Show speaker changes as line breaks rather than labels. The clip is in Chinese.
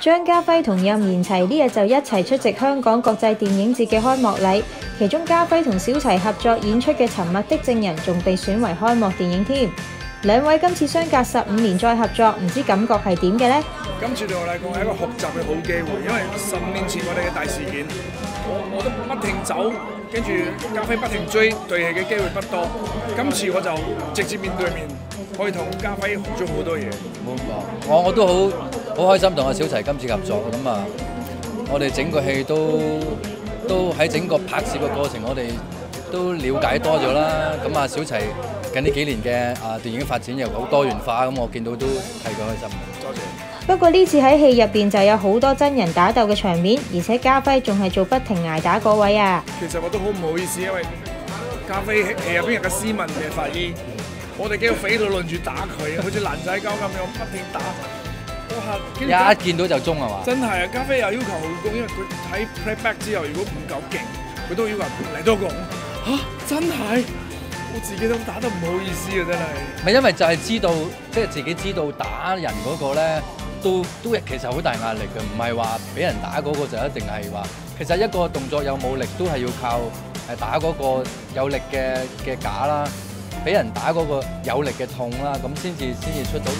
張家輝同任賢齊呢日就一齊出席香港國際電影節嘅開幕禮，其中家輝同小齊合作演出嘅《沉默的證人》仲被選為開幕電影添。兩位今次相隔十五年再合作，唔知感覺係點嘅呢？
今次對我嚟講係一個學習嘅好機會，因為十五年前我哋嘅大事件，我我都不停走，跟住家輝不停追，對戲嘅機會不多。今次我就直接面對面，可以同家輝學咗好多嘢。
冇講，我我都好好開心同阿小齊今次合作，咁啊，我哋整個戲都都喺整個拍攝嘅過程，我哋都了解多咗啦。咁啊，小齊近呢幾年嘅啊電影發展又好多元化，咁我見到都係佢開心。
多謝。
不過呢次喺戲入邊就有好多真人打鬥嘅場面，而且家輝仲係做不停挨打嗰位啊！
其實我都好唔好意思，因為家輝戲入邊有個斯文嘅法醫，我哋幾個匪徒輪住打佢，好似爛仔交咁樣不停打。
一見到就中係嘛？
真係啊！加菲又要求好高，因為佢睇 playback 之後，如果唔夠勁，佢都要求嚟多個。嚇！真係，我自己都打得唔好意思啊！真係。
唔係因為就係知道，即係自己知道打人嗰個咧，都都其實好大壓力嘅，唔係話俾人打嗰個就一定係話，其實一個動作有冇力都係要靠誒打嗰個有力嘅嘅架啦，俾人打嗰個有力嘅痛啦，咁先至先至出到。